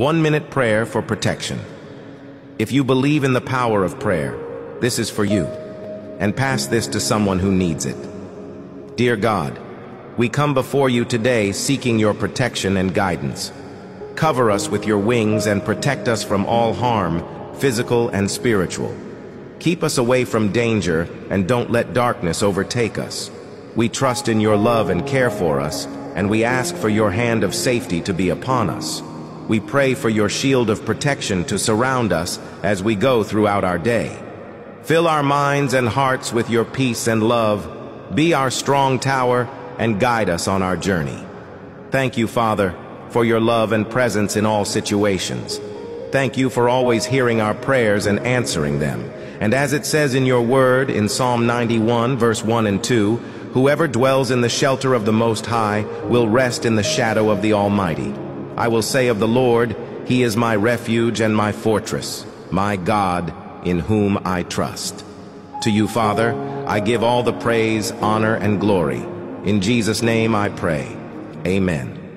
One minute prayer for protection. If you believe in the power of prayer, this is for you, and pass this to someone who needs it. Dear God, we come before you today seeking your protection and guidance. Cover us with your wings and protect us from all harm, physical and spiritual. Keep us away from danger and don't let darkness overtake us. We trust in your love and care for us, and we ask for your hand of safety to be upon us. We pray for your shield of protection to surround us as we go throughout our day. Fill our minds and hearts with your peace and love. Be our strong tower and guide us on our journey. Thank you, Father, for your love and presence in all situations. Thank you for always hearing our prayers and answering them. And as it says in your word in Psalm 91, verse 1 and 2, whoever dwells in the shelter of the Most High will rest in the shadow of the Almighty. I will say of the Lord, He is my refuge and my fortress, my God, in whom I trust. To you, Father, I give all the praise, honor, and glory. In Jesus' name I pray. Amen.